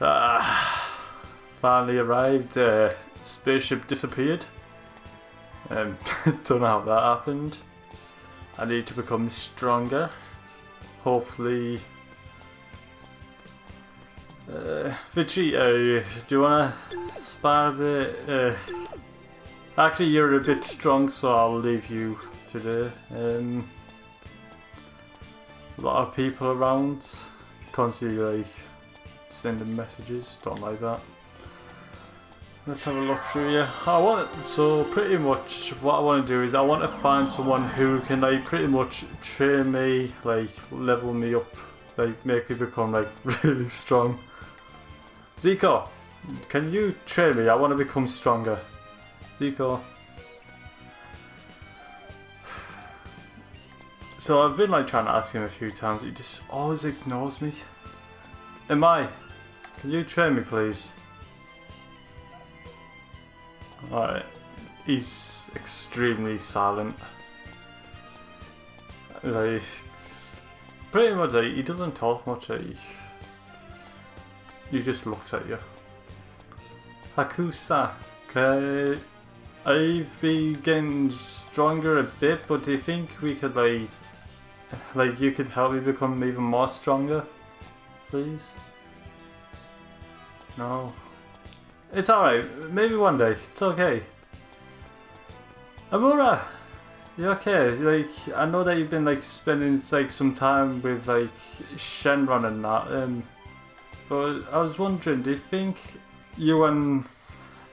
Ah, finally arrived. Uh, spaceship disappeared. Um, don't know how that happened. I need to become stronger. Hopefully. Uh, Vegeta, do you wanna spar a bit? Uh, actually, you're a bit strong, so I'll leave you today. Um, a lot of people around. Can't see like sending messages. Don't like that. Let's have a look through here. I want so pretty much what I want to do is I want to find someone who can like pretty much train me, like level me up, like make me become like really strong. Zico, can you train me? I want to become stronger. Zico. So I've been like trying to ask him a few times. He just always ignores me. Am I? Can you train me, please? Alright. He's extremely silent. Like, pretty much, like, he doesn't talk much. Like, he just looks at you. Hakusa, okay, I've been getting stronger a bit, but do you think we could, like, like, you could help me become even more stronger? Please? No. It's alright. Maybe one day. It's okay. Amura! You okay? Like, I know that you've been, like, spending, like, some time with, like, Shenron and that, um, but I was wondering, do you think you and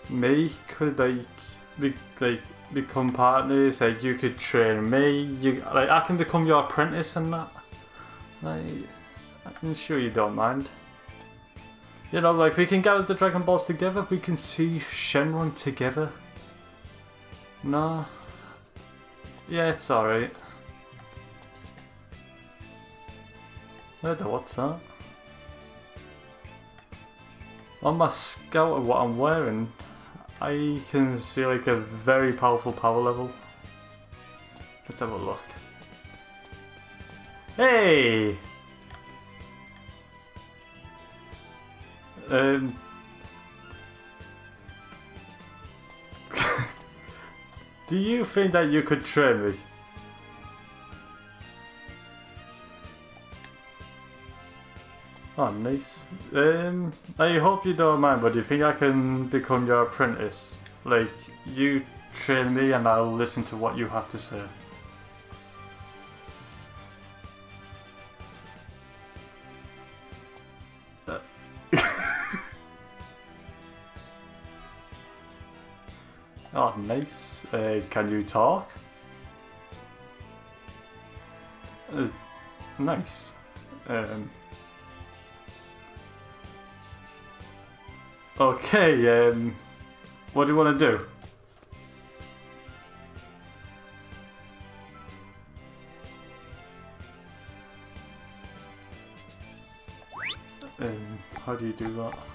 me could, like, be, like, become partners? Like, you could train me, you, like, I can become your apprentice and that? Like, I'm sure you don't mind. You know, like we can gather the Dragon Balls together, we can see Shenron together. No. Yeah, it's alright. What's that? On my scout of what I'm wearing, I can see like a very powerful power level. Let's have a look. Hey! Um, do you think that you could train me? Oh, nice. Um, I hope you don't mind, but do you think I can become your apprentice? Like, you train me and I'll listen to what you have to say. Oh, nice. Uh, can you talk? Uh, nice. Um, okay, um, what do you want to do? Um, how do you do that?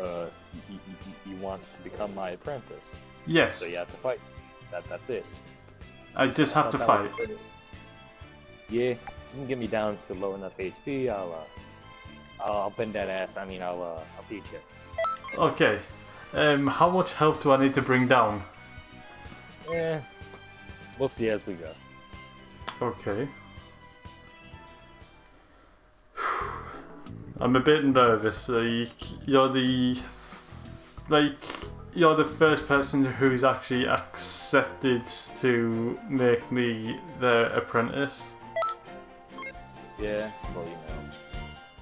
Uh, want to become my apprentice. Yes, So you have to fight. That, that's it. I just have to fight. Yeah, you can get me down to low enough HP. I'll, uh, I'll, I'll bend that ass. I mean, I'll, uh, I'll beat you. Okay. Um, how much health do I need to bring down? Yeah, we'll see as we go. Okay. I'm a bit nervous. Like you're the like you're the first person who's actually accepted to make me their apprentice. Yeah, well, you know,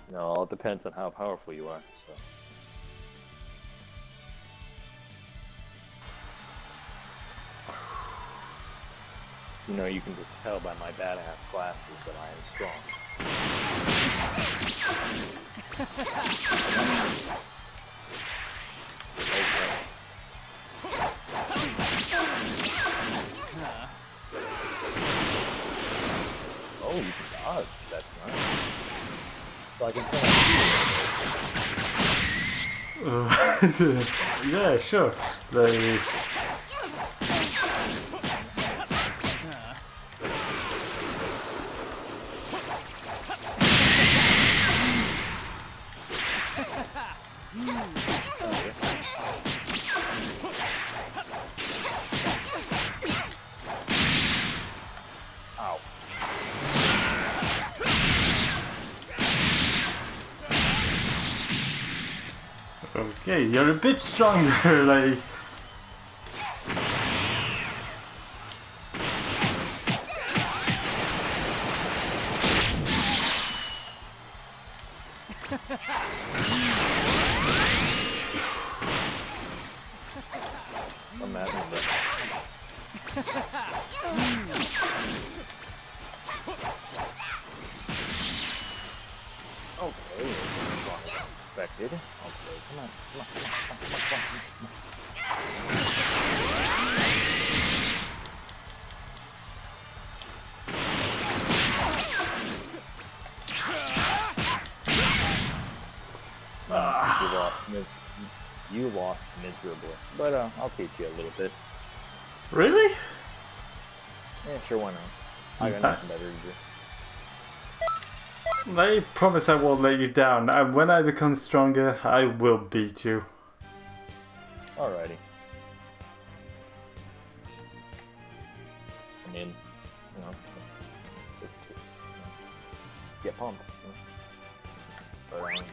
you know, all depends on how powerful you are. So. You know, you can just tell by my badass glasses that I am strong. Oh, you can dodge. That's nice. Yeah, sure. Like, Okay, you're a bit stronger, like... I'm mad at that. Okay, expected. Okay, come on, come on, come on, come on, come on, come on. Ah. Mis- you lost miserably, but uh, I'll teach you a little bit. Really? Yeah, sure, why not? I got nothing better to do. I promise I won't let you down, and when I become stronger, I will beat you. Alrighty. I mean, you know, just, just you know, get pumped. You know? But, um,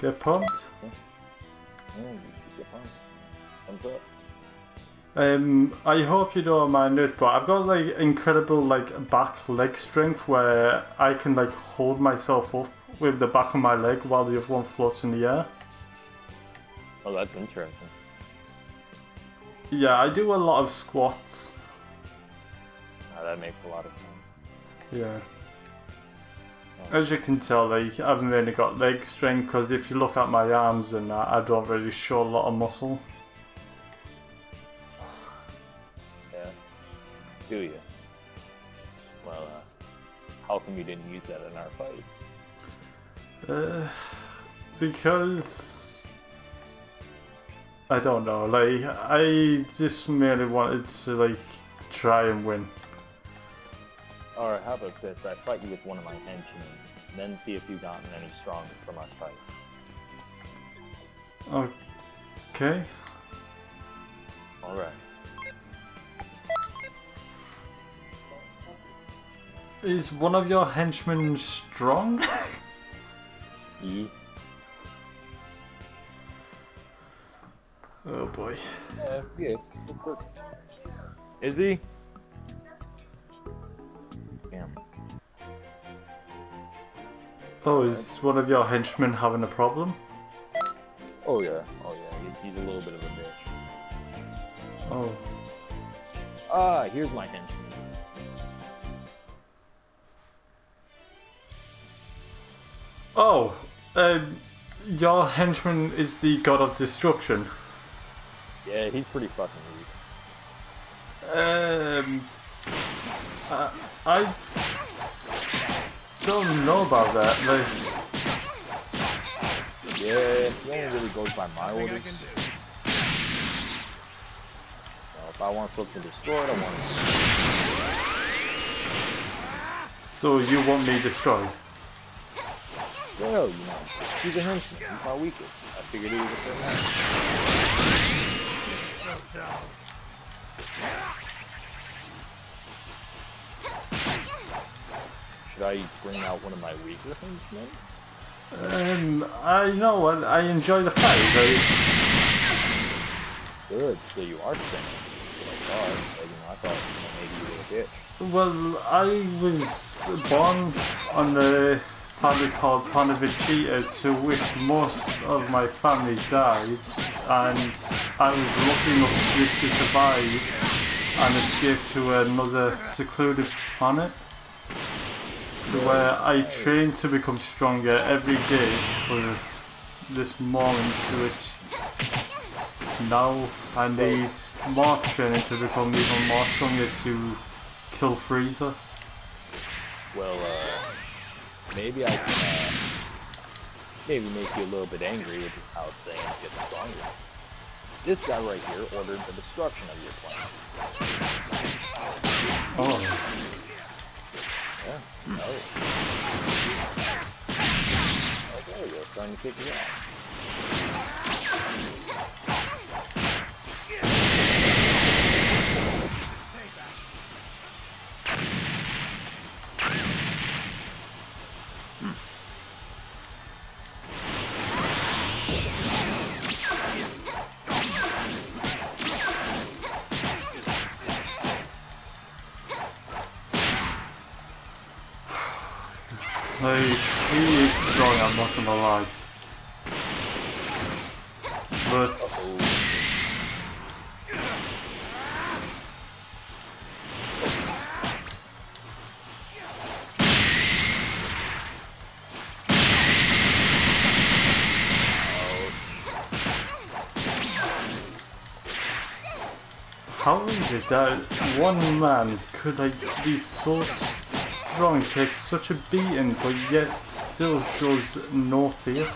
Get pumped? yeah, you get pumped. Thumbs up. Um, I hope you don't mind this, but I've got like incredible like back leg strength where I can like hold myself up with the back of my leg while the other one floats in the air. Oh, that's interesting. Yeah, I do a lot of squats. Uh, that makes a lot of sense. Yeah. As you can tell, like, I haven't really got leg strength because if you look at my arms and that, I don't really show a lot of muscle. Yeah. Do you? Well, uh, how come you didn't use that in our fight? Uh, because I don't know. Like I just merely wanted to like try and win. Alright, how about this? I fight you with one of my henchmen, then see if you've gotten any stronger from our fight. Okay. Alright. Is one of your henchmen strong? E. oh boy. Uh, yeah, yeah. Is he? Damn. Oh, is one of your henchmen having a problem? Oh yeah. Oh yeah. He's, he's a little bit of a bitch. Oh. Ah, here's my henchman. Oh. Um, your henchman is the god of destruction. Yeah, he's pretty fucking weak. Um, I, I don't know about that. Like, Yeah, he only really goes by my orders. So uh, if I want something destroyed, I want it. so you want me destroyed? Well, you know, he's a henchman. He's my weakest. I figured he was a fair Should I bring out one of my weaker henchmen? Um, I know. what I enjoy the fight. Good. So you are what I thought. You know, I thought maybe you were a bitch. well, I was born on the planet called Panavicita, to which most of my family died, and I was lucky enough to survive and escape to another secluded planet. Where I train to become stronger every day for this moment to which now I need more training to become even more stronger to kill Frieza. Well, uh, maybe I can, uh, maybe make you a little bit angry with how Saiyans get stronger. This guy right here ordered the destruction of your planet. Oh, Yeah. Oh. Oh, go. Trying to kick you out. Like, he is strong, I'm not gonna lie. But how is it that one man could like be so strong, take such a beating, but yet still shows no fear?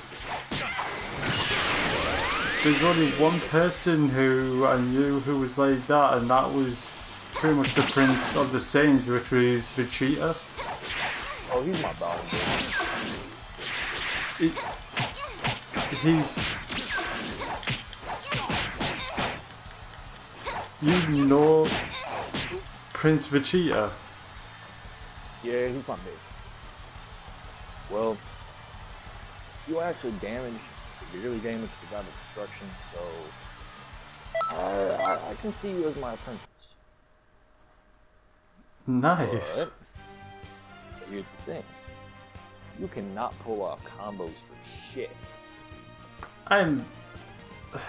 There's only one person who I knew who was like that, and that was pretty much the Prince of the Saiyans, which was Vegeta. oh, he's my dog. It, he's. You know Prince Vegeta? Yeah, he's my bitch. Well, you actually damaged, severely damaged the god of destruction, so I, I, I can see you as my apprentice. Nice. But, but here's the thing. You cannot pull off combos for shit. I'm.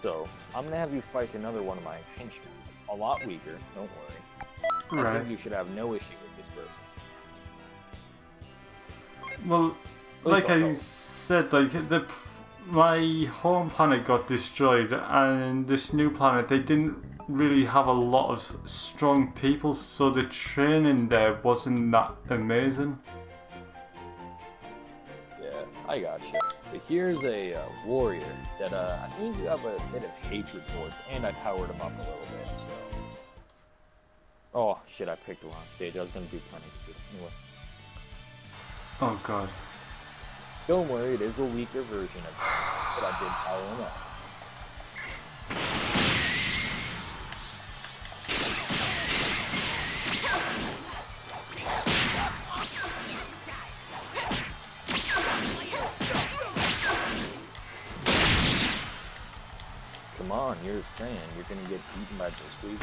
So, I'm gonna have you fight another one of my henchmen. A lot weaker, don't worry. I Right. think you should have no issue with this person. Well, like I I said, like the my home planet got destroyed, and this new planet they didn't really have a lot of strong people, so the training there wasn't that amazing. Yeah, I got you. But here's a uh, warrior that uh, I think you have a bit of hatred towards, and I powered him up a little bit, so. Oh, shit, I picked the wrong stage. I was gonna do plenty of Anyway, Oh god. don't worry, it is a weaker version of it, but I did power him up. You're saying You're gonna get eaten by this week.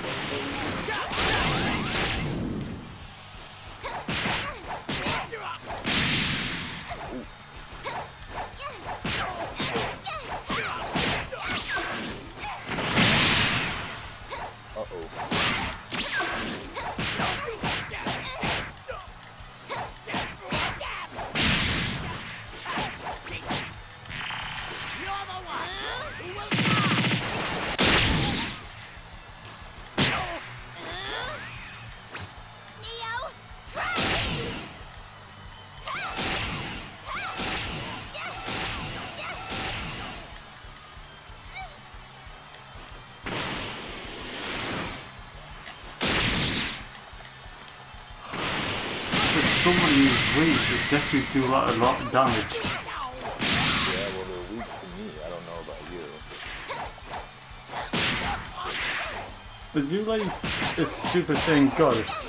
Ways that definitely do a lot, a lot of damage. Yeah, well, they're weak to me. I don't know about you. But you like a Super Saiyan God?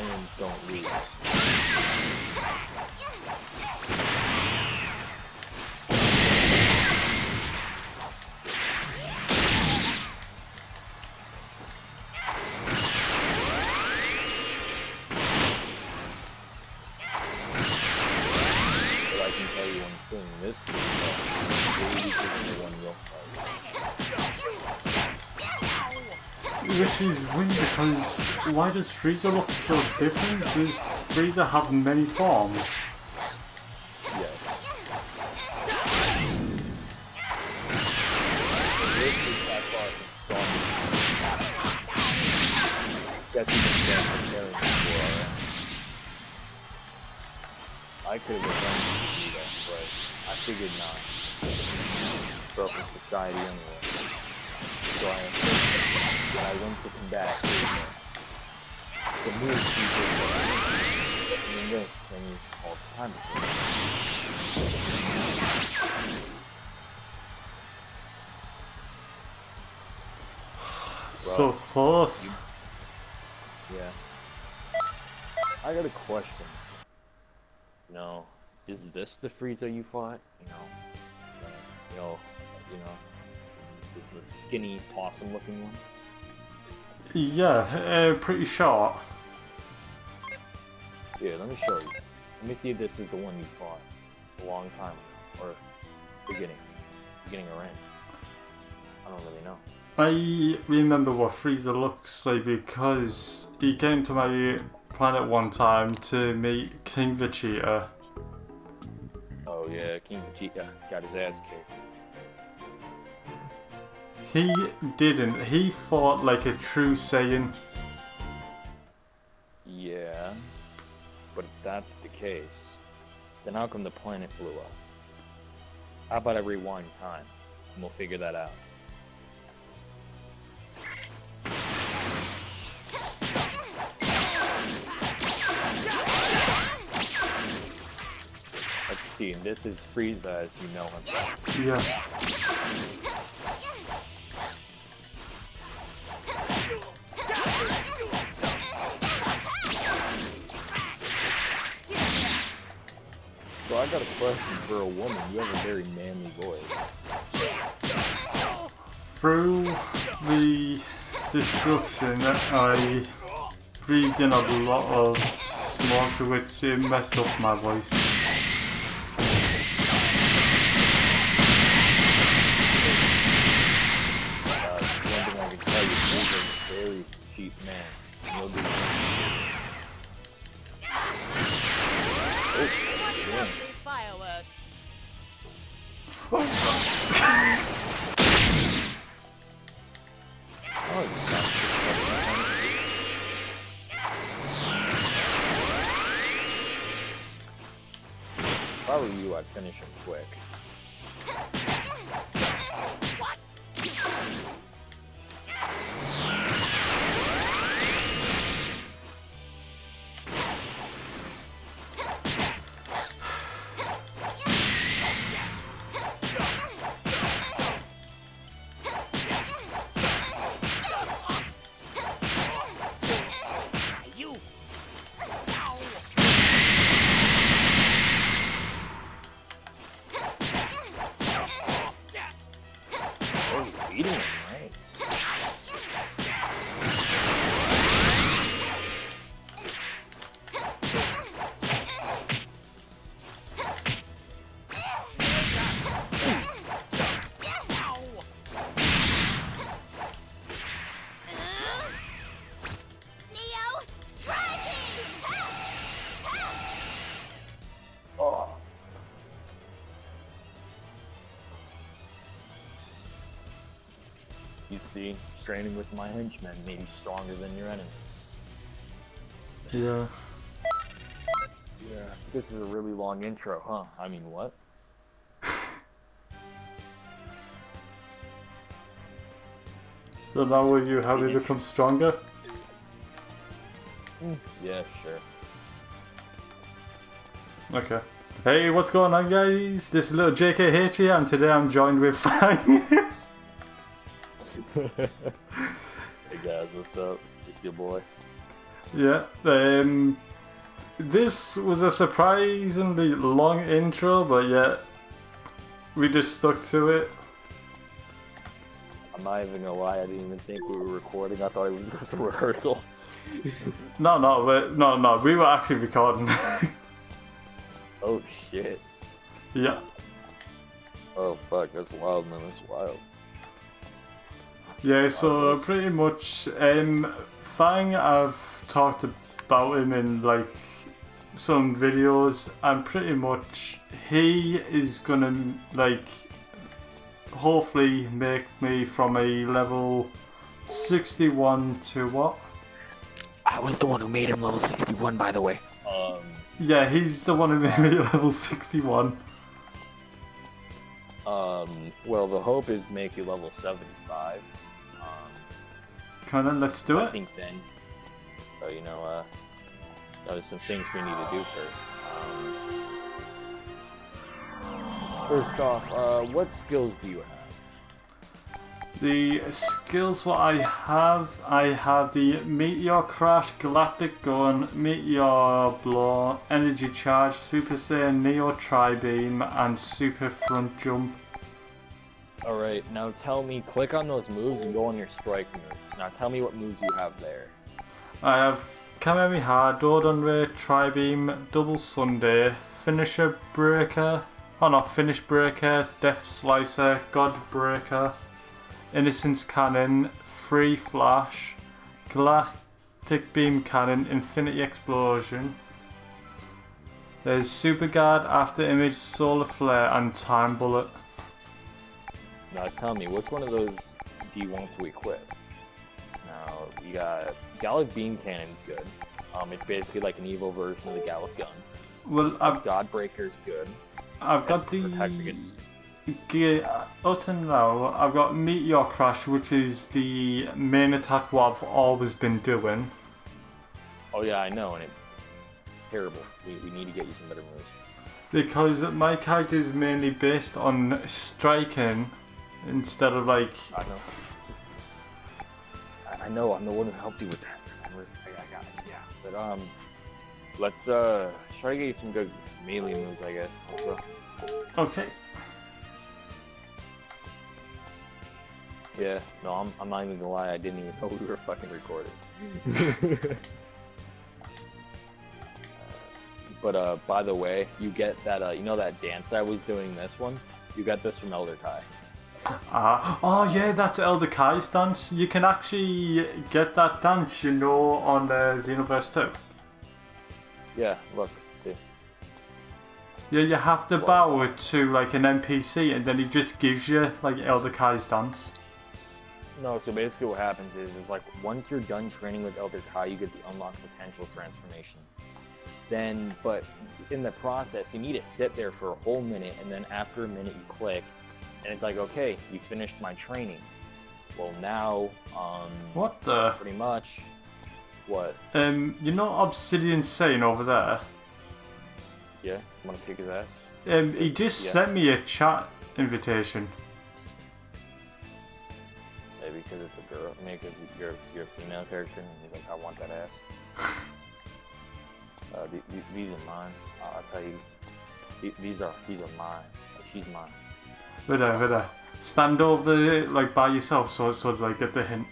Saiyans don't lose. But I can tell you one thing, this is way weaker than the one you'll fight. Which is weird because why does Frieza look so different? Does Frieza have many forms? Yes. This is the our. I could have revenged Vegeta, but I figured not. Broken society anyway. So I I went to combat the moves he did and this and all the time So close. Yeah. I got a question. You know, is this the Frieza you fought? You know, uh, you know, you know, the, the skinny possum-looking one. Yeah, uh, pretty short. Yeah, let me show you. Let me see if this is the one you fought a long time ago, or beginning, beginning or end. I don't really know. I remember what Frieza looks like because he came to my planet one time to meet King Vegeta. Oh yeah, King Vegeta got his ass kicked. He didn't. He fought like a true Saiyan. Yeah, but if that's the case, then how come the planet blew up? How about I rewind time, and we'll figure that out. Let's see, and this is Frieza as you know him. Yeah. So I got a question for a woman. You have a very manly voice. Through the destruction, I breathed in a lot of smoke, which it messed up my voice. Training with my henchmen made you stronger than your enemy. Yeah. Yeah. This is a really long intro, huh? I mean, what? So now will you how we become stronger? Hmm. Yeah, sure. Okay. Hey, what's going on guys? This is little JKH here and today I'm joined with Fang. Hey guys, what's up? It's your boy. yeah. Um this was a surprisingly long intro, but yet we just stuck to it. I'm not even gonna lie, I didn't even think we were recording. I thought it was just a rehearsal. No, no, we no, no, we were actually recording. Oh shit. yeah. Oh fuck, that's wild, man. That's wild. Yeah, so pretty much, um, Fang, I've talked about him in like some videos, and pretty much he is gonna like hopefully make me from a level 61 to what? I was the one who made him level 61, by the way. Um, Yeah, he's the one who made me level 61. um, well, the hope is to make you level 75. Come on let's do I it. think then. So you know, uh, there's some things we need to do first. Um, first off, uh, what skills do you have? The skills what I have, I have the Meteor Crash, Galick Gun, Meteor Blow, Energy Charge, Super Saiyan, Neo Tri-Beam, and Super Front Jump. All right, now tell me. Click on those moves and go on your strike moves. Now tell me what moves you have there. I have Kamehameha, Dodon Ray, Tri-Beam, Double Sunday, Finisher Breaker, oh no, Finish Breaker, Death Slicer, God Breaker, Innocence Cannon, Free Flash, Galactic Beam Cannon, Infinity Explosion. There's Super Guard, After Image, Solar Flare, and Time Bullet. Now tell me, which one of those do you want to equip? Now you got Gallic Beam Cannon's good. Um, it's basically like an evil version of the Galick Gun. Well, I've, God Breaker's good. I've got the. Against. Ge- up now, I've got Meteor Crash, which is the main attack what I've always been doing. Oh yeah, I know, and it, it's, it's terrible. We, we need to get you some better moves. Because my character is mainly based on striking instead of like. I know. I, I know. I'm the one who helped you with that. I, I got it. Yeah. But um, let's uh try to get you some good melee moves. I guess. Let's. Okay. Yeah. No, I'm. I'm not even gonna lie. I didn't even know we were fucking recording. but uh, by the way, you get that. Uh, you know that dance I was doing this one. You got this from Elder Kai. Ah, oh yeah, that's Elder Kai's dance. You can actually get that dance, you know, on uh, Xenoverse 2. Yeah. Look. See. Yeah, you have to bow to like an NPC, and then he just gives you like Elder Kai's dance. No, so basically what happens is, is like once you're done training with Elder Kai, you get the unlock potential transformation. Then, but in the process, you need to sit there for a whole minute, and then after a minute, you click, and it's like, okay, you finished my training. Well, now, um, What the? pretty much, what? Um, you know Obsidian Sane over there? Yeah, I want to kick his ass? Um, he just Yeah. sent me a chat invitation. Maybe because it's a girl. Maybe because you're you're a female character, and he's like, I want that ass. uh, th- th- these are mine. I'll tell you. These are these are mine. Like, she's mine. Wait there, wait there. Stand over like by yourself so so like get the hint.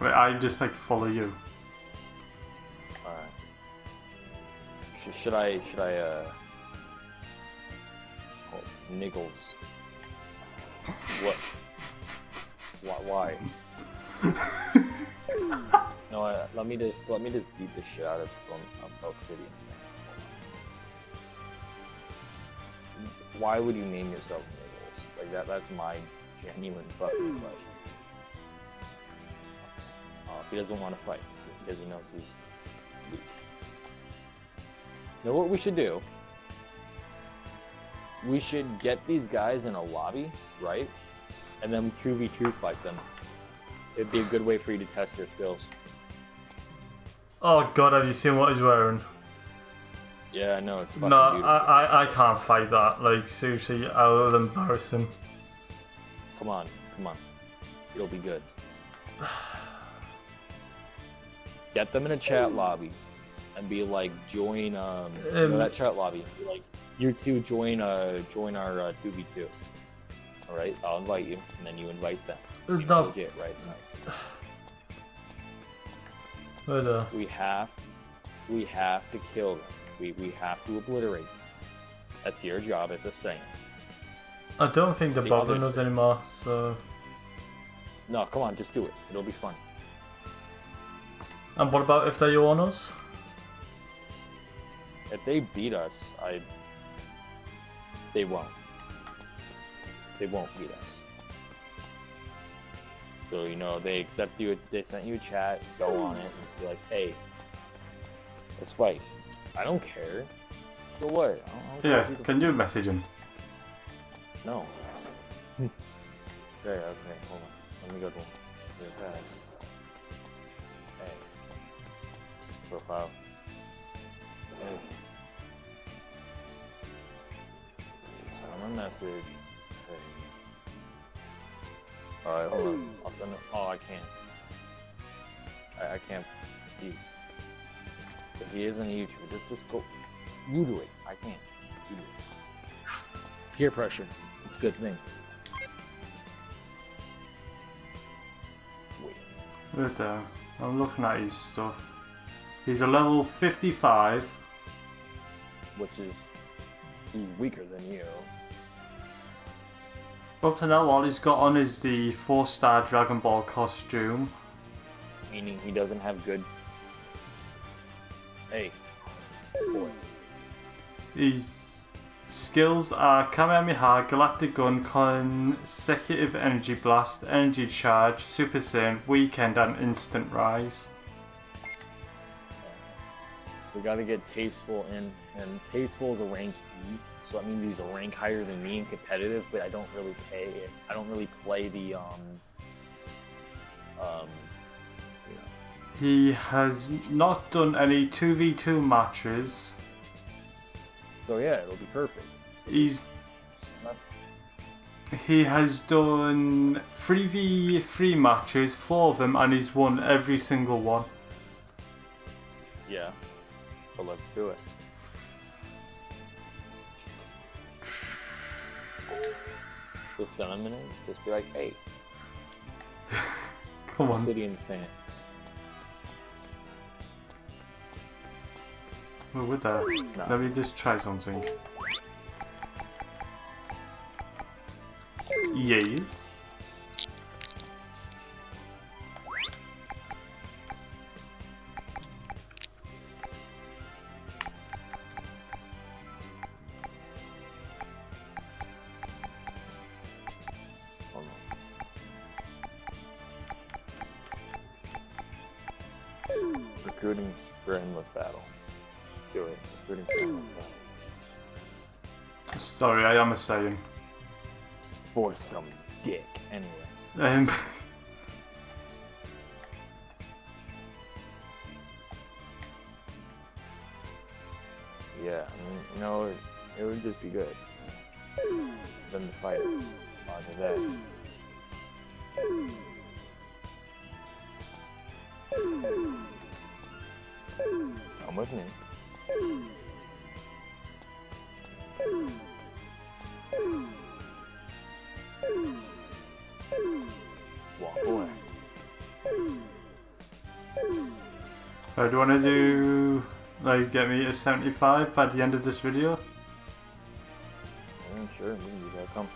Wait, I just like follow you. All right. Sh- should I should I uh? Oh, niggles. What? Why? Why? no, uh, let me just let me just beat the shit out of um, Obsidian. Why would you name yourself Niggles? Like that that's my genuine fucking question. Uh, he doesn't want to fight because he knows he's weak. Know what we should do? We should get these guys in a lobby, right? And then 2v2 fight them. It'd be a good way for you to test your skills. Oh god, have you seen what he's wearing? Yeah, I know, it's fucking No, I, beautiful. I I can't fight that. Like seriously, I'll embarrass him. Come on, come on. It'll be good. Get them in a chat lobby and be like, join um, you know Um, that chat lobby. Be like, you two join uh join our uh, 2v2. All right, I'll invite you, and then you invite them. Seems No. legit, right? Wait there. We have, we have to kill them. We we have to obliterate. That's your job as a Saiyan. I don't think they're The bothering knows us anymore. So, No, come on, just do it. It'll be fun. and what about if they own us? If they beat us, I. They won't. They won't beat us. So you know they accept you. They sent you a chat. Go on it and just be like, "Hey, let's fight." I don't care. So what? I don't, I don't Yeah, can you message him? No. Okay, okay, hold on. Let me go to your pass. Hey. Profile. Hey. Send a message. Hey. Alright, hold on. I'll send it. Oh, I can't. I, I can't. He, if he is on YouTube, just, just go. You do it. I can't. You do it. Peer pressure. It's a good thing. Wait. Right there. I'm looking at his stuff. He's a level 55. Which is he's weaker than you. Up to now, all he's got on is the 4 star Dragon Ball costume. Meaning he doesn't have good. Hey. Boy. His skills are Kamehameha, Galick Gun, Consecutive Energy Blast, Energy Charge, Super Saiyan, Weekend, and Instant Rise. We gotta get tasteful in, and tasteful is a rank E, so that means he's a rank higher than me in competitive. But I don't really pay it. I don't really play the um um He has not done any 2v2 matches. So yeah, it'll be perfect. He's he has done 3v3 matches, four of them, and he's won every single one. Yeah. So let's do it. Just in. Just be like, hey, Come on. City and Sand. Well, with that, No. let me just try something. Yes. Sorry, I am a Saiyan. For some dick. Anyway. Um, Yeah, I mean, you know, it, it would just be good. Then the fighters. Onto that. Come with so do you want to do, like, get me to 75 by the end of this video? Yeah, sure, you gotta come.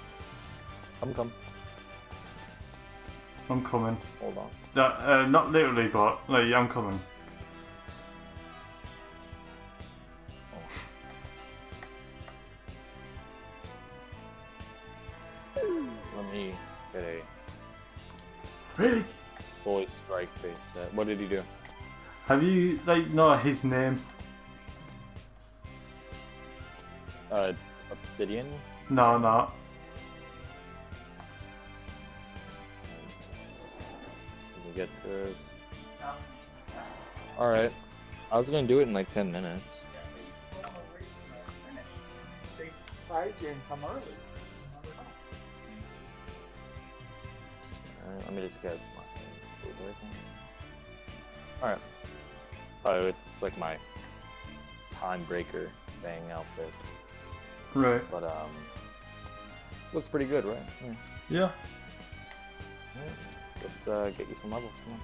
Come, come. I'm coming. Hold on. No, uh, not literally, but, like, I'm coming. Let me get a Really? fully strike face set. What did he do? Have you, like, know his name? Uh, obsidian? No, no. Get this. Alright. I was gonna do it in like 10 minutes. Fired you and come early. Alright, let me just get my food right. Oh, it's like my time breaker thing outfit. Right. But, um, looks pretty good, right? Yeah. Yeah. Let's uh, get you some levels. Come on.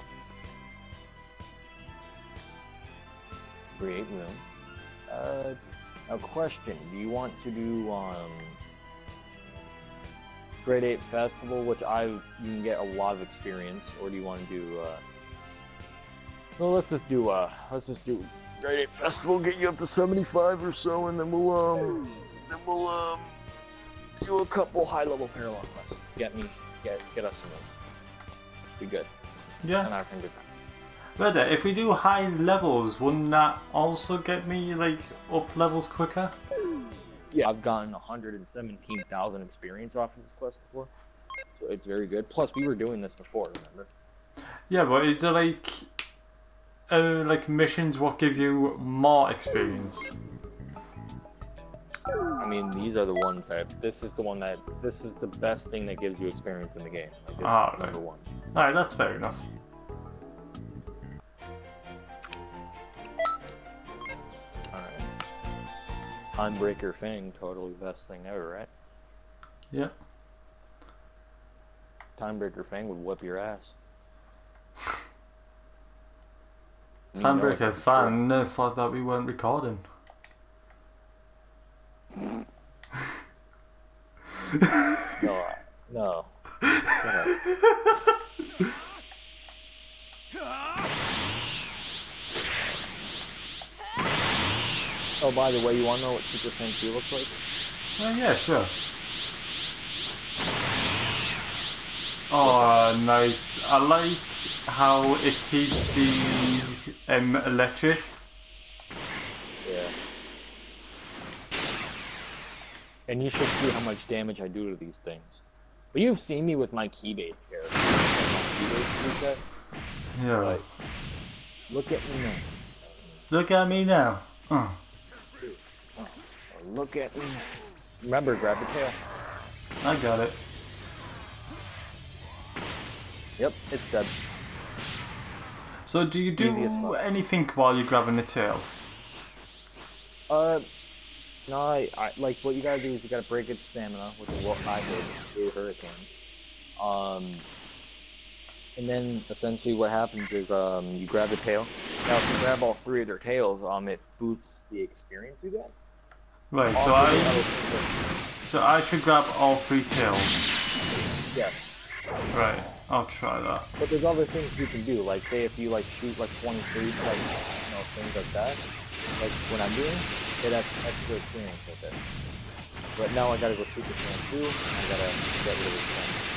Create room. Uh, a question. Do you want to do um, grade eight festival, which I you can get a lot of experience, or do you want to do? Uh, well, let's just do. Uh, let's just do eight festival. Get you up to seventy-five or so, and then we'll um, then we'll um, do a couple high-level parallel quests. Get me, get get us some those. Be good. Yeah. And I can do that. But uh, if we do high levels, wouldn't that also get me, like, up levels quicker? Yeah, I've gotten 117,000 experience off of this quest before. So it's very good. Plus, we were doing this before, remember? Yeah, but is there like uh, like missions what give you more experience? I mean, these are the ones that. This is the one that. This is the best thing that gives you experience in the game. Like, this Ah, right. number one. Alright, that's fair enough. Alright. Timebreaker Fang, totally best thing ever, right? Yeah. Timebreaker Fang would whip your ass. Me know it, Timebreaker that's fan uh, thought that we weren't recording. No, no. Oh, by the way, you wanna know what Super Saiyan 2 looks like? Uh, yeah, sure. Oh, nice. I like how it keeps the um, electric. Yeah. And you should see how much damage I do to these things. But you've seen me with my Keybait character. Like my Keybait. Yeah. Like, look at me now. Look at me now. Or look at me. Remember, grab the tail. I got it. Yep, it's dead. So do you do anything while you're grabbing the tail? Uh, no, I, I like what you gotta do is you gotta break its stamina, which is what I did through Hurricane. Um, and then essentially what happens is um you grab the tail. Now if you grab all three of their tails, um it boosts the experience you get. Right, so I so I should grab all three tails. yeah, Right, I'll try that. but there's other things you can do. Like say if you like shoot like 23, like you know things like that. Like what I'm doing, it has extra experience with it. But now I gotta go Super Saiyan 2, and I gotta get rid of this thing.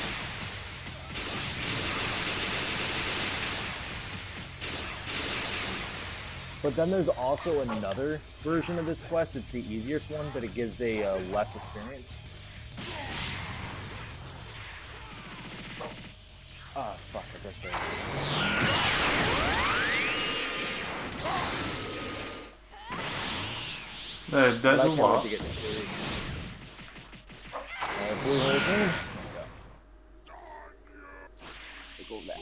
But then there's also another version of this quest. It's the easiest one, but it gives a uh, less experience. Ah, fuck, I guess there. There, But there's I a lot. to get. Uh, Blue There you go. Go that.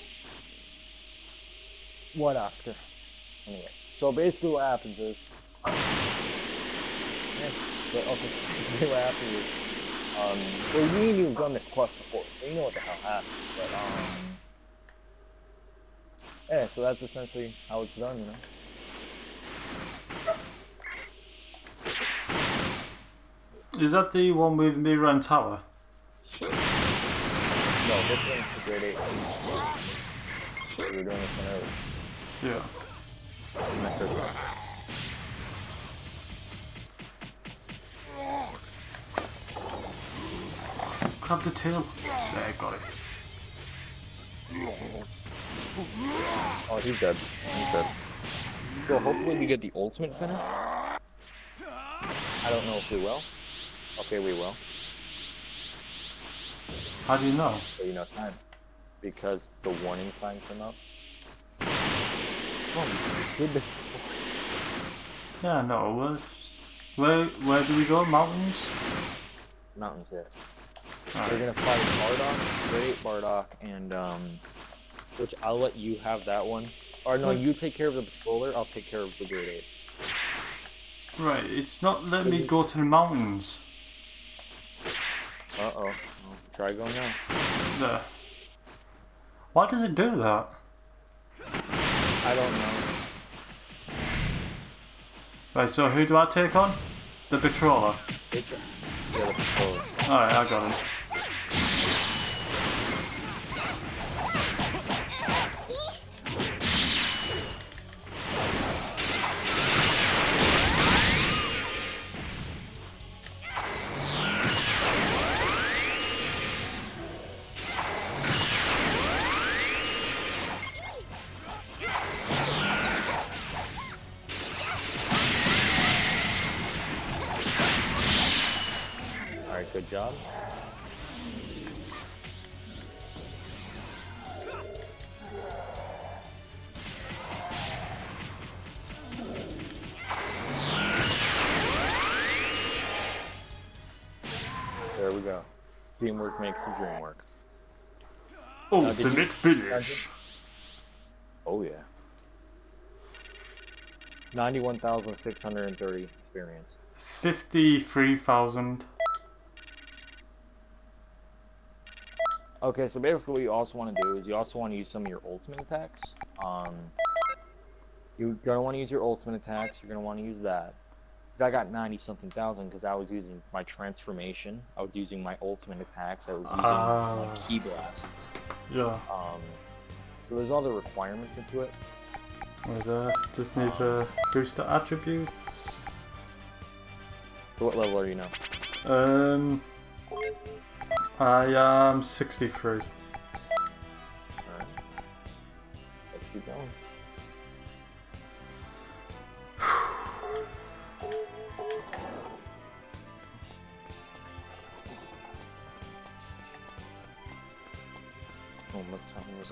What, Oscar? Anyway, so basically what happens is. Yeah, but okay, so basically what happens is. Um, well, you and you've done this quest before, so you know what the hell happened. But, um. Yeah, so that's essentially how it's done, you know? Is that the one with Miran Tower? No, this one's the grade 8. We were doing this one earlier. Yeah. In my first the tail. There, got it. Oh, he's dead. He's dead. So hopefully we get the ultimate finish. I don't know if we will. Okay, we will. How do you know? So you know time. Because the warning sign came up. Oh, we did this before. Yeah, no. Where, where, where do we go? Mountains? Mountains We're gonna fight Bardock, Great Bardock, and um, which I'll let you have that one. Or no, you take care of the patroller. I'll take care of the Great Ape. Right, it's not letting me go to the mountains. Uh oh. Try going now. There. Why does it do that? I don't know. Right, so who do I take on? The patroller. It. Yeah, the patroller. Alright, I got him. Makes the dream work. Ultimate did you- finish. Oh yeah. Ninety-one thousand six hundred and thirty experience. Fifty-three thousand. Okay, so basically what you also want to do is you also want to use some of your ultimate attacks. Um, you're gonna want to use your ultimate attacks. You're gonna want to use that. Cause I got ninety something thousand because I was using my transformation. I was using my ultimate attacks. I was using my ki blasts. Yeah. Um, so there's other requirements into it. Wait there. Just need to boost the attributes. So what level are you now? Um, I am sixty-three. Alright. Let's keep going.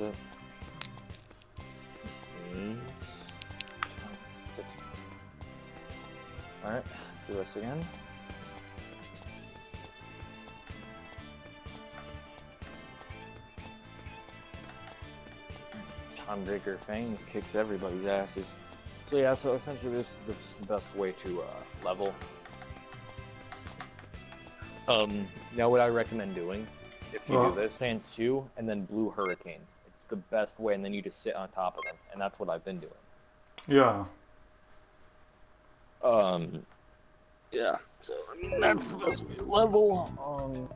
What time was it? Eight. Six. Alright, do this again. Unbreaker Fang kicks everybody's asses. So yeah, so essentially this, is the best way to uh, level. Um, now what I recommend doing, if you do this, Sand 2 and then Blue Hurricane. It's the best way, and then you just sit on top of them, and that's what I've been doing. Yeah. Um, yeah, so I mean, that's the best way to level. Um,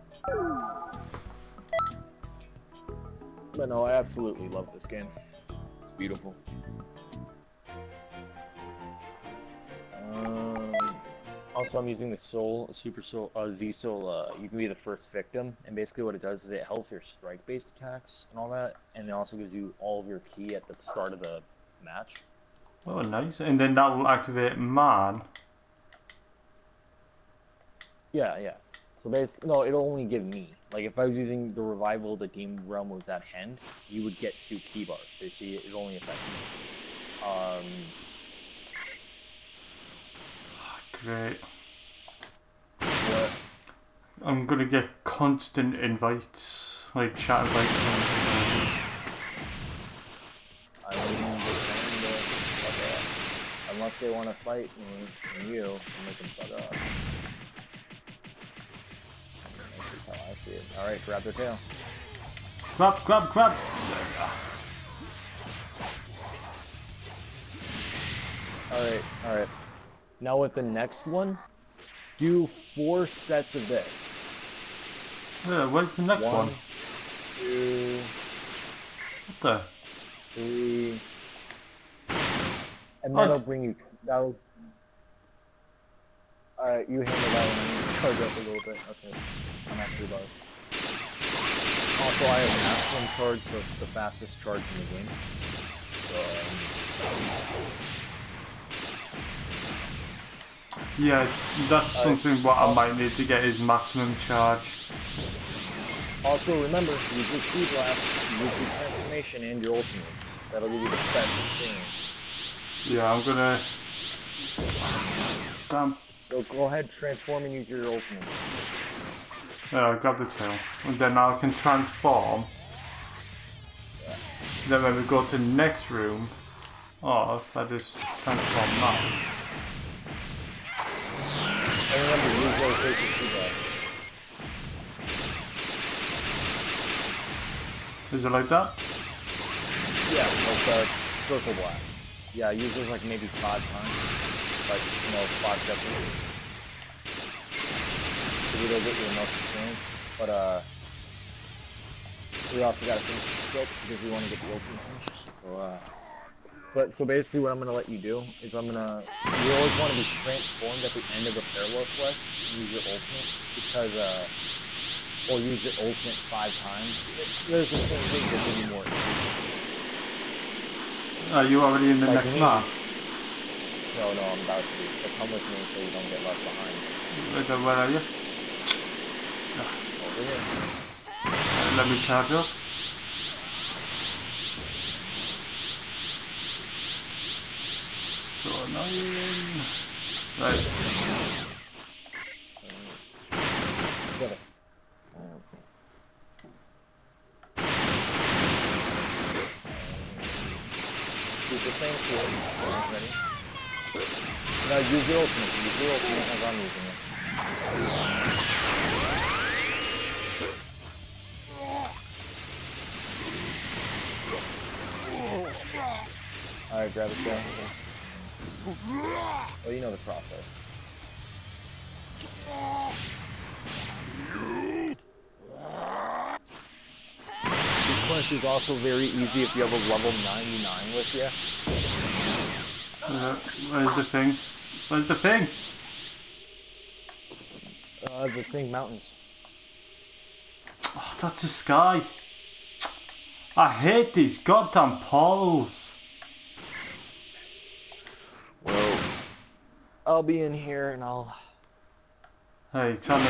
but no, I absolutely love this game. It's beautiful. Also, I'm using the Soul Super Soul uh, Z Soul. Uh, you can be the first victim, and basically what it does is it helps your strike-based attacks and all that, and it also gives you all of your key at the start of the match. Oh, nice. And then that will activate man. Yeah, yeah. So basically, no, it'll only give me. Like, if I was using the revival, the Demon Realm was at hand, you would get two ki bars. Basically, it only affects me. Um, Great. what? I'm gonna get constant invites, like chat invites. I mean, they're trying fuck up. Unless they want to fight me and you, and make them fuck up. That's how I see it. Alright, grab their tail. Grab, grab, grab. Alright, alright. Now with the next one, do four sets of this. Yeah, where's the next one? One, two, What the? three, and Oh, that'll bring you. That'll. Alright, you handle that one. Charge up a little bit. Okay, I'm actually low. Also, I have maximum charge, so it's the fastest charge in the game. So, um, Yeah, that's something what I might need to get is maximum charge. also, remember, use your ki blast, use your transformation, and your ultimate. That'll give you the best experience. Yeah, I'm gonna. Damn. So go ahead, transform, and use your ultimate. Yeah, grab the tail. And then I can transform. Then when we go to the next room, oh, if I just transform that. Remember, use rotation ki blast. Is it like that? Yeah, like the circle blast. Yeah, use those like maybe five times. Like, you know, five seconds. So it'll get you enough experience. But, uh, we also gotta finish the because we want to get the ultimate finish. So, uh, but, so basically what I'm gonna let you do is I'm gonna, you always want to be transformed at the end of the parallel quest use your ultimate because, uh, or use your ultimate five times. There's the same thing that give you more experience. Are you already in the Like next map? No, no, I'm about to be. But come with me so you don't get left behind. Wait, Where are you? Over here. Let me charge up. so annoying. Right. Do the same use your ultimate. Use your ultimate as I'm using it. Alright, grab it down. Oh, you know the process. This punch is also very easy if you have a level 99 with you. Uh, where's the thing? Where's the thing? Uh, the thing mountains. Oh, that's the sky. I hate these goddamn portals. Well, I'll be in here and I'll. Hey, tell me.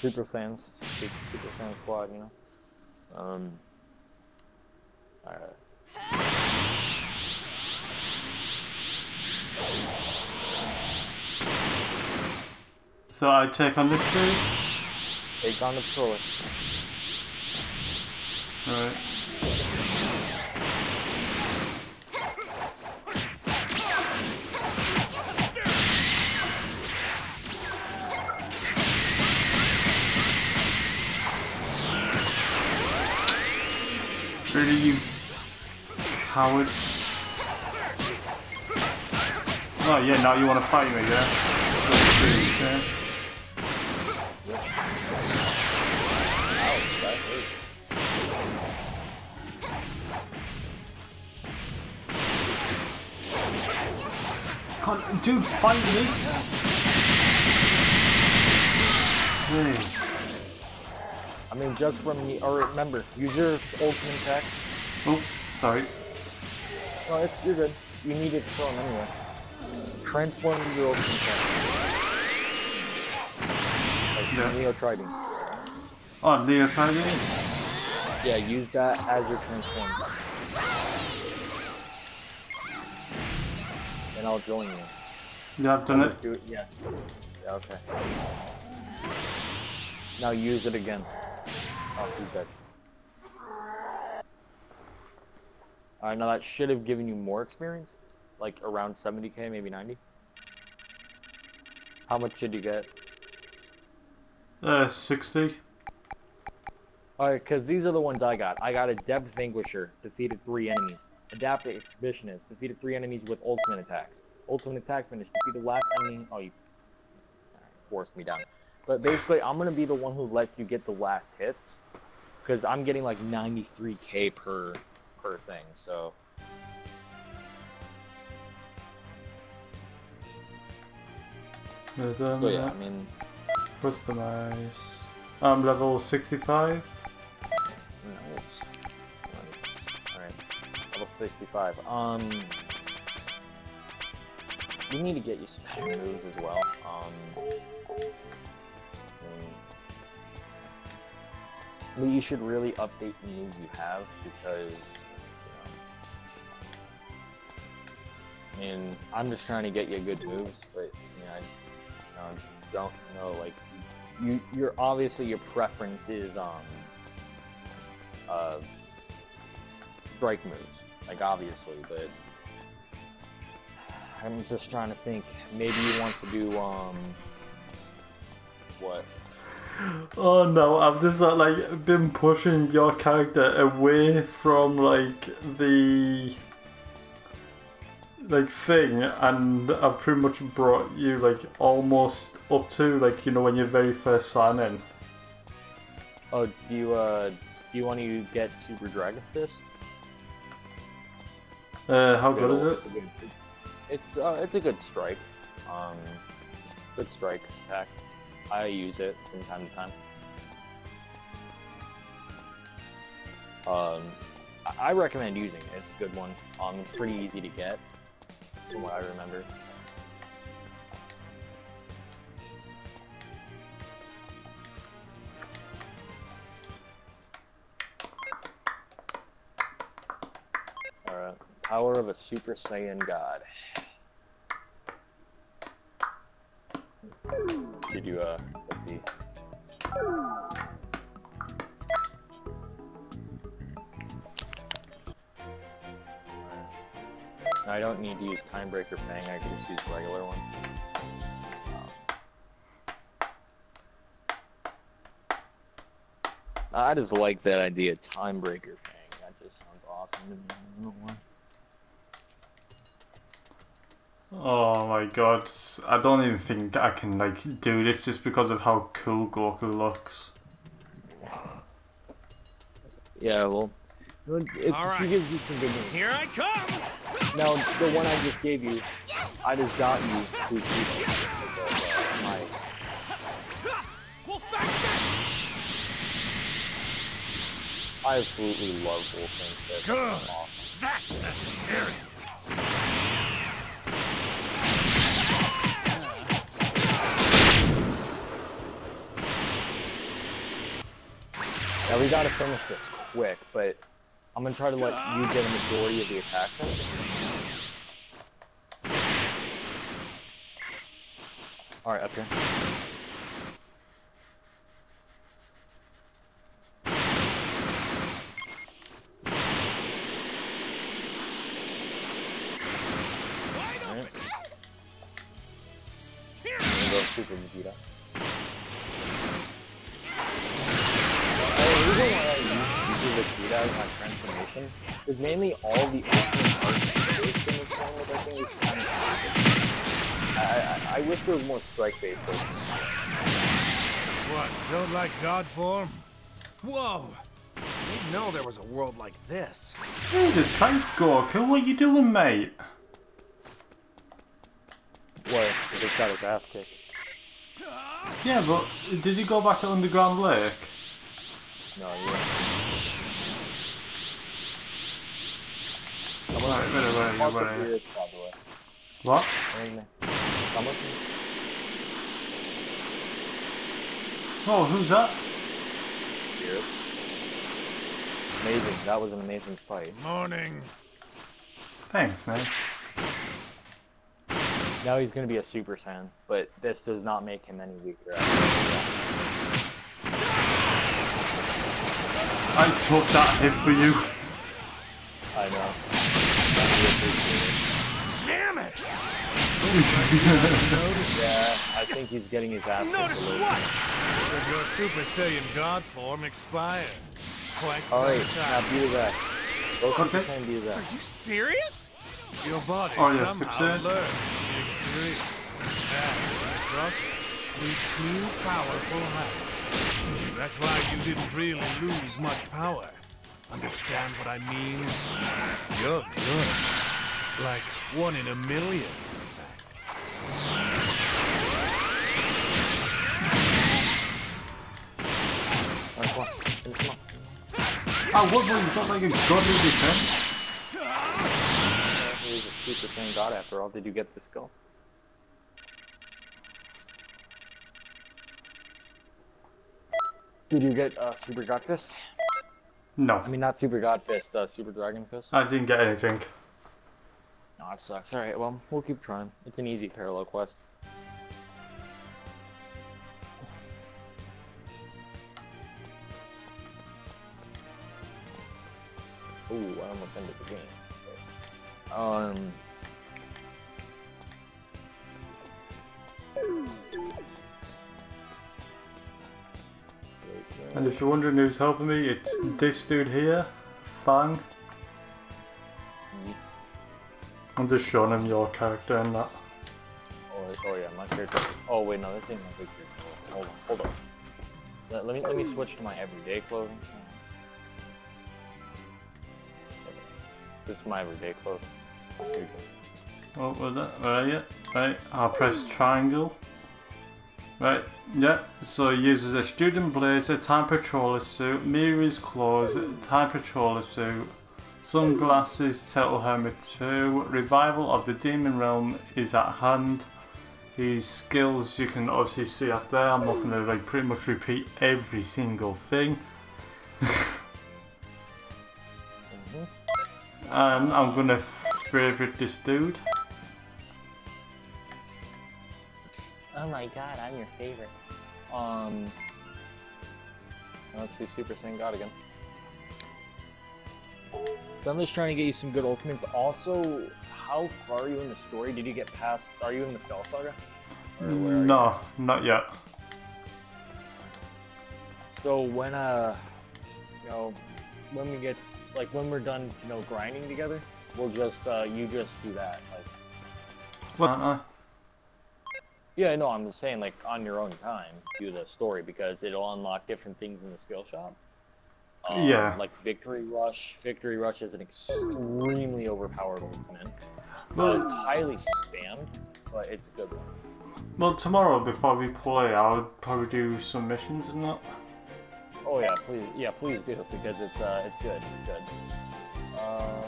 Super Saiyans. Super, Super Squad, you know? Um. Alright. So I take on this dude. Take on the patroller. Alright. Really, you coward. Oh yeah, now you want to fight me, yeah? Can't, dude, fight me! Hey. I mean, just from the. Or remember, use your ultimate attacks. Oh, sorry. No, it's, you're good. You need it from anyway. Transform your ultimate attack. Like Yeah. Neo Trident. Oh, try again? Yeah, use that as your transform. And I'll join you. Yeah, I've done it. Do it, yeah. Yeah, okay. Now use it again. Oh, he's dead. Alright, now that should have given you more experience. Like around 70k, maybe 90. How much did you get? Uh, 60. Alright, because these are the ones I got. I got Adept Vanquisher, defeated three enemies. Adept Exhibitionist, defeated three enemies with ultimate attacks. Ultimate attack finish, defeated last enemy. Oh, you forced me down. But basically, I'm gonna be the one who lets you get the last hits, because I'm getting like 93k per per thing. So so yeah. I mean, Customize. I'm level 65. nice. Alright, level 65. Um, we need to get you some better moves as well. Um, Mean, you should really update the moves you have because, I mean, I'm just trying to get you good moves, but you know, I, you know, don't know like you. You're obviously your preference is um uh strike moves, like obviously, but I'm just trying to think. Maybe you want to do um what? Oh no, I've just uh, like been pushing your character away from like the like thing, and I've pretty much brought you like almost up to like you know when you very first sign in. Oh, do you uh do you want to get Super Dragon Fist? Uh, how good is it? It's a good, it's, uh, it's a good strike. Um, good strike attack. I use it from time to time. Um, I- recommend using it. It's a good one. Um, it's pretty easy to get, from what I remember. Alright. Power of a Super Saiyan God. You. I don't need to use Timebreaker Fang, I can just use regular one. I just like that idea, Timebreaker Fang. That just sounds awesome to me. Oh my god, I don't even think I can like do this just because of how cool Goku looks. Yeah, well, it's, All right. she gives you some. Here I come! Now, the one I just gave you, I just got you two people. My, Well, back this! I absolutely love Wolfenstein. That's Good. awesome. That's the spirit! Now we gotta finish this quick, but I'm gonna try to let you get a majority of the attacks in. Alright, up here. Super Vegeta. Reason why I Super Vegeta as my transformation is mainly all the alternate art based in this game, I think is kind of. I, I, I wish there was more strike based. What, don't like God form? Whoa! Didn't know there was a world like this. Jesus Christ, Goku, what are you doing, mate? What? He just got his ass kicked. Yeah, but did he go back to Underground Lake? No, yeah. Right, where, where are you, Mark where the are you? Beerus, by the way. What? Anything? Come with me. Oh, who's that? Beerus. Amazing. That was an amazing fight. Morning. Thanks, man. Now he's gonna be a Super Saiyan, but this does not make him any weaker. I took that hit for you. I know. I appreciate it. Damn it! Yeah, I think he's getting his ass kicked Notice a little. what? Did your Super Saiyan God form expire? Quite Alright, some now time. beat his ass. Go Okay. okay. and beat his ass. Are you serious? Your body Oh, yeah, somehow Super Saiyan. learned the experience. And in the process, with two powerful hands. That's why you didn't really lose much power. Understand what I mean? You're good. Like one in a million. in fact. Alright, come on. Finish him off. Oh, what? Well, you've got like a godly defense? Uh, He's a Super Saiyan God after all. Did you get the skull? Did you get uh, Super God Fist? No, I mean, not Super God Fist, uh, Super Dragon Fist? I didn't get anything. No, that sucks. Alright, well, we'll keep trying. It's an easy parallel quest. Ooh, I almost ended the game. Um. And if you're wondering who's helping me, it's this dude here, Fang. I'm just showing him your character and that. Oh, oh yeah, my character. Oh wait, no, this ain't my big character. Hold on, hold on. Let, let me let me switch to my everyday clothing. This is my everyday clothing. Here you go. What was that? Where are you? Right, I'll press triangle. Right, yep. So he uses a student blazer, time patroller suit, Miri's clothes, time patroller suit, sunglasses, turtle helmet 2, revival of the demon realm is at hand. His skills you can obviously see up there. I'm not gonna like pretty much repeat every single thing. And um, I'm gonna favorite this dude. Oh my god, I'm your favorite. Um. Let's see Super Saiyan God again. So I'm just trying to get you some good ultimates. Also, how far are you in the story? Did you get past? Are you in the Cell Saga? Or where are you? No, not yet. So when uh, you know, when we get like when we're done, you know, grinding together, we'll just uh, you just do that. Like, What? Uh, yeah, no, I'm just saying like on your own time, do the story because it'll unlock different things in the skill shop. Um, Yeah. Like Victory Rush. Victory Rush is an extremely overpowered ultimate. Uh, well, it's highly spammed, but it's a good one. well, tomorrow before we play, I'll probably do some missions and that. Oh yeah, please, yeah, please do because it's uh, it's good, it's good. Uh,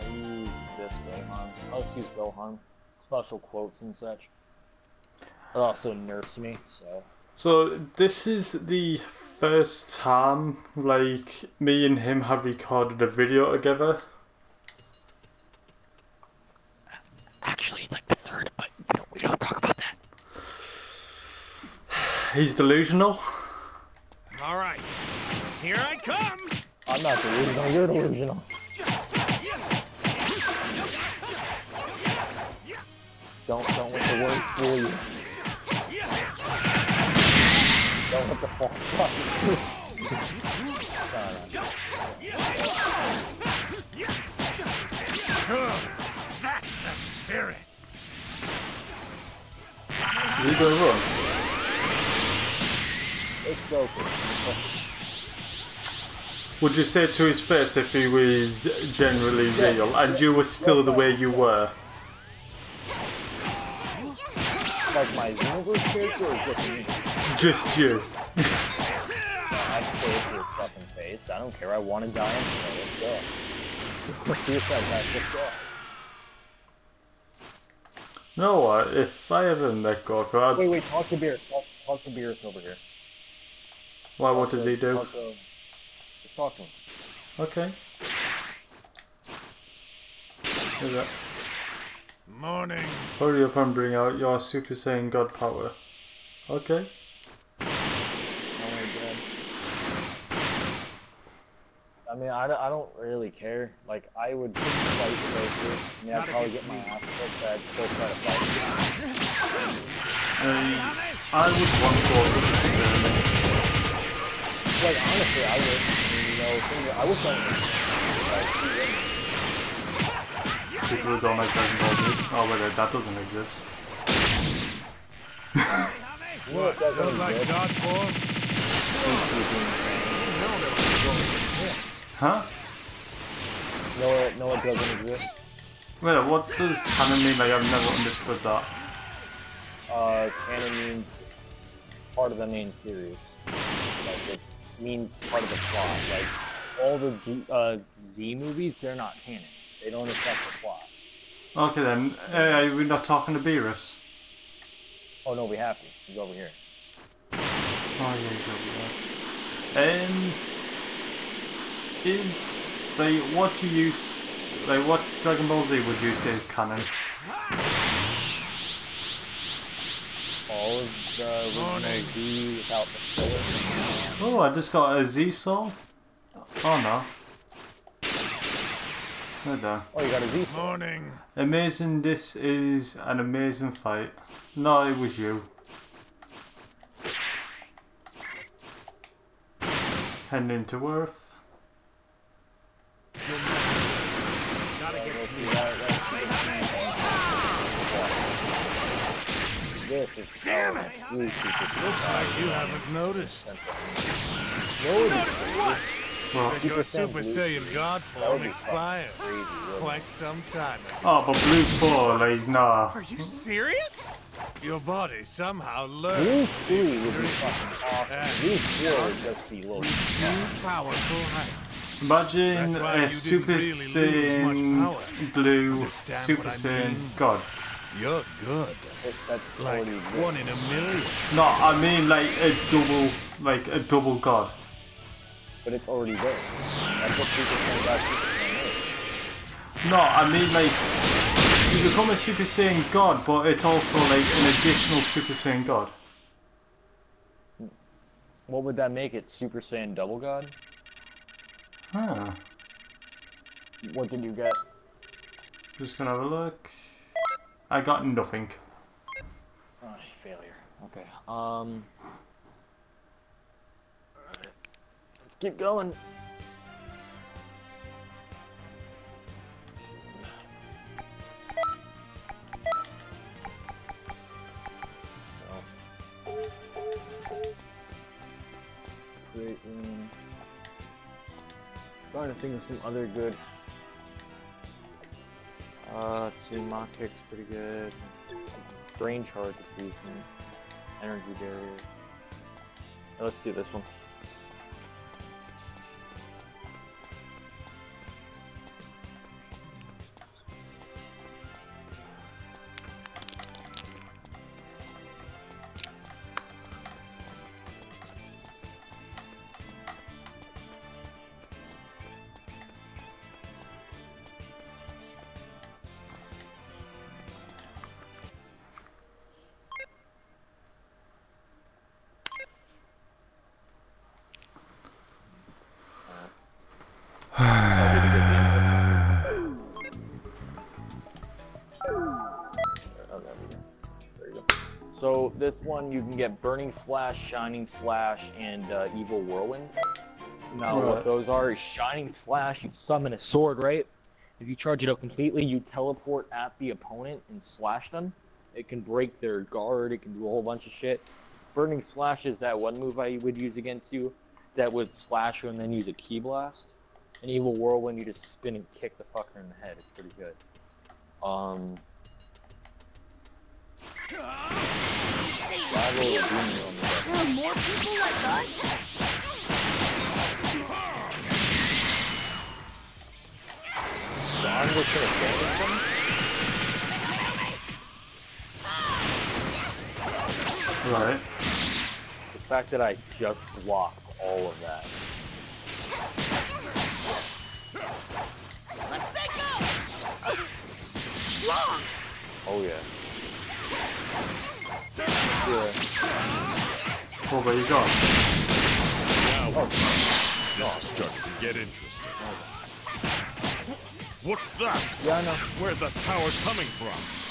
I use this Gohan. I'll just use Gohan. Special quotes and such. It also nerfs me, so. So this is the first time like me and him have recorded a video together. Actually, it's like the third, but you know, we don't talk about that. He's delusional. All right. Here I come. I'm not delusional, you're delusional. Don't don't let the word fool you. Let the fool. That's the spirit. Going wrong? It's Goku. Would you say to his face if he was generally real and you were still the way you were? Like my universe character? Just you. I say your fucking face. I don't care. I want to die anyway. Let's go. Suicide pact. Let's go. You know what? If I ever met Goku, I'd... Wait, wait. Talk to Beerus. Talk, talk to Beerus over here. Why, what does to- he do? talk to- Just talk to him. Okay. Is that? Morning. Hurry up and bring out your Super Saiyan God power. Okay. Oh my god. I mean, I don't, I don't really care. Like, I would fight Goku. I mean, I'd Not probably get my me. ass kicked, but I'd still try to fight. Um, I would want Goku to kill me. Like, honestly, I would. You know, things, I would. going to. People who don't like Dragon Ball Z. Oh, wait, that doesn't exist. You know what that Look really like did? God form? Huh? No, it, no, it doesn't exist. Wait, what does canon mean? Like, I've never understood that. Uh, canon means part of the main series. Like, it means part of the plot. Like, all the G, uh, Z movies, they're not canon. They don't affect the plot. Okay then, uh, are we not talking to Beerus? Oh no, we have to. He's over here. Oh yeah, he's over there. Um, is they what do you s- like? What Dragon Ball Z would you say is canon? All of the original Morning. Z without the filler. Oh, I just got a Z soul. Oh no. There, there. Oh, you got a Z soul. Morning. Amazing. This is an amazing fight. No, it was you. Heading to Earth. Gotta get See, that- that's- This is Damn oh, it! Looks like you haven't noticed. No, it Notice what? Well, your Super Super Saiyan Saiyan God form expired crazy. wouldn't it? quite some time ago. oh, but Blue Four, like, nah. Are you serious? Your body somehow learned. Blue learned 3 would be fucking awesome. Yeah. Blue 4 would just be little. new powerful heights. Imagine That's a Super really Saiyan power. Blue Understand Super what I Saiyan mean? God. You're good. That- That's Like already one in a million. No, I mean like a double, like a double God. but it's already there. That's what Super Saiyan God Super Saiyan is. No, I mean like you become a Super Saiyan God, but it's also like an additional Super Saiyan God. What would that make it? Super Saiyan Double God? Huh. What did you get? Just gonna have a look. I got nothing. Oh, failure. Okay. Um. Let's keep going. Great room. Trying to think of some other good. Uh, let's see, Mach kick's pretty good. Brain charge is decent. Energy barrier. Now Let's do this one. So this one you can get Burning Slash, Shining Slash, and uh, Evil Whirlwind. Now Right. what those are is Shining Slash, you summon a sword, right? If you charge it up completely, you teleport at the opponent and slash them. It can break their guard, it can do a whole bunch of shit. Burning Slash is that one move I would use against you that would slash you and then use a Ki Blast. And Evil Whirlwind, you just spin and kick the fucker in the head. It's pretty good. Um, Rival of Doom on the left. There are more people like us? So I'm just gonna. Right. The fact that I just blocked all of that. Let's go! Strong! Oh yeah. Yeah. Oh, what have you got? Now, oh. this is starting to get interesting. What's that? Yeah, I know. Where's that power coming from?